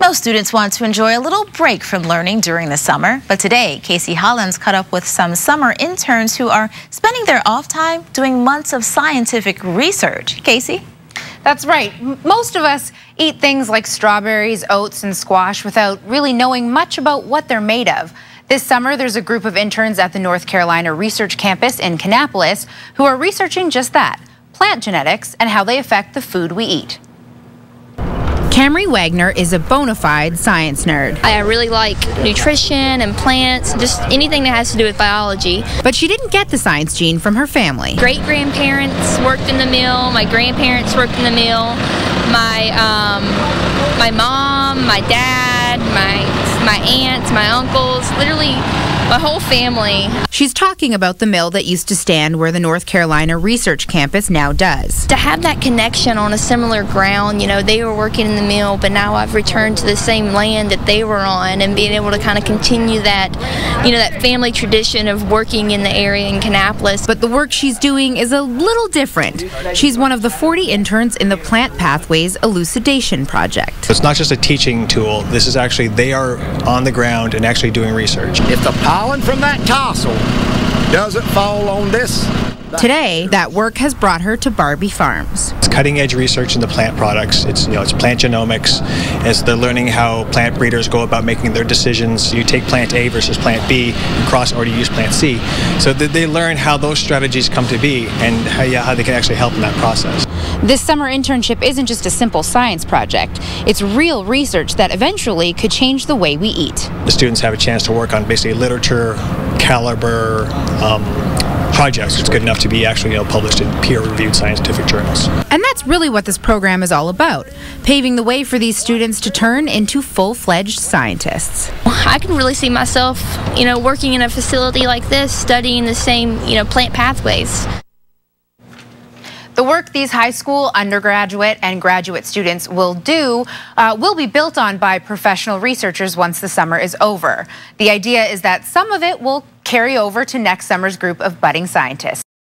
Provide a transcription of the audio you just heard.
Most students want to enjoy a little break from learning during the summer, but today, Kacie Hollins caught up with some summer interns who are spending their off time doing months of scientific research. Casey? That's right. Most of us eat things like strawberries, oats, and squash without really knowing much about what they're made of. This summer, there's a group of interns at the North Carolina Research Campus in Kannapolis who are researching just that, plant genetics and how they affect the food we eat. Camry Wagner is a bona fide science nerd. I really like nutrition and plants, just anything that has to do with biology. But she didn't get the science gene from her family. Great grandparents worked in the mill, my grandparents worked in the mill, my, um, my mom, my dad, my, my aunts, my uncles, literally my whole family. She's talking about the mill that used to stand where the North Carolina Research Campus now does. To have that connection on a similar ground, you know, they were working in the mill, but now I've returned to the same land that they were on and being able to kind of continue that, you know, that family tradition of working in the area in Kannapolis. But the work she's doing is a little different. She's one of the 40 interns in the Plant Pathways Elucidation Project. It's not just a teaching tool. This is actually, they are on the ground and actually doing research. If the pollen from that tassel doesn't fall on this. Today, that work has brought her to Barbee Farms. It's cutting edge research in the plant products. It's you know it's plant genomics. It's they're learning how plant breeders go about making their decisions. You take plant A versus plant B, and cross or you use plant C. So they learn how those strategies come to be and how, yeah, how they can actually help in that process. This summer internship isn't just a simple science project. It's real research that eventually could change the way we eat. The students have a chance to work on basically literature, caliber, um, projects that's good enough to be actually you know, published in peer-reviewed scientific journals. And that's really what this program is all about, paving the way for these students to turn into full-fledged scientists. I can really see myself, you know, working in a facility like this, studying the same, you know, plant pathways. The work these high school, undergraduate, and graduate students will do uh, will be built on by professional researchers once the summer is over. The idea is that some of it will carry over to next summer's group of budding scientists.